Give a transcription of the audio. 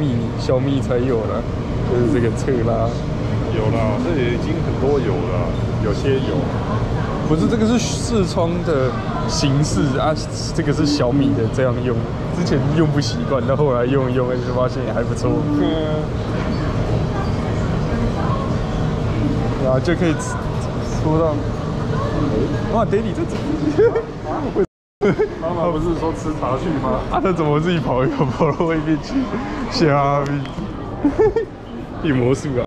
米小米才有了，就是这个车啦。有啦，这里已经很多有了，有些有。不是这个是视窗的形式啊，这个是小米的这样用，之前用不习惯，到后来用一用，就发现也还不错。然后就可以说到，哇，Daddy 这怎么？妈妈不是说吃茶去吗？啊，他怎么自己跑一跑跑到外面去？虾米，变魔术啊！